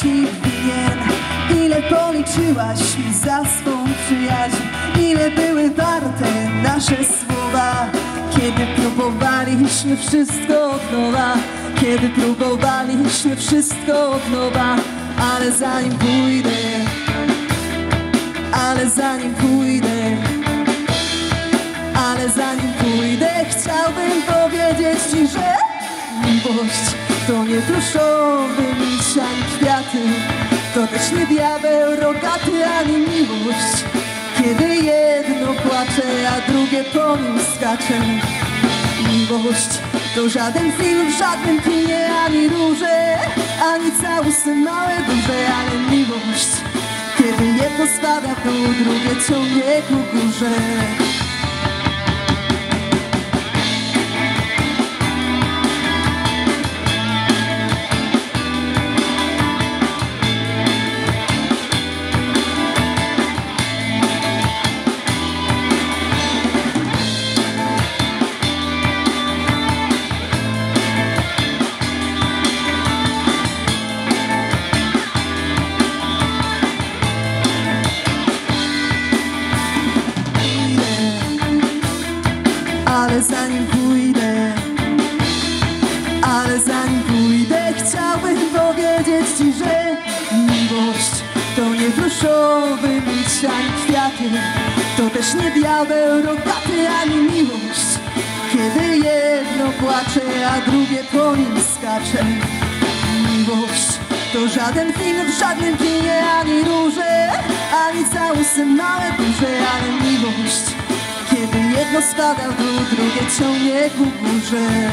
ci winien Ile policzyłaś mi za swą przyjaźń? Ile były warte nasze słowa? Kiedy próbowaliśmy wszystko od nowa. Kiedy próbowaliśmy wszystko od nowa. Ale zanim pójdę Ale zanim pójdę ale zanim pójdę, chciałbym powiedzieć ci, że miłość to nie truszowy miś ani kwiaty, to też nie diabeł rogaty ani miłość. Kiedy jedno płacze, a drugie po nim skacze. Miłość to żaden film w żadnym kinie, ani róże, ani całusy małe, duże, ale miłość. Kiedy jedno spada w dół, drugie ciągnie ku górze. Ale zanim pójdę, ale zanim pójdę, chciałbym powiedzieć ci, że miłość to nie bruszowy miś ani kwiaty, to też nie diabeł rogaty ani miłość. Kiedy jedno płacze, a drugie po nim skacze. Miłość to żaden film w żadnym kinie, ani róże, ani całusy małe, duże, ale miłość. Kiedy jedno spada w dół, drugie ciągnie ku górze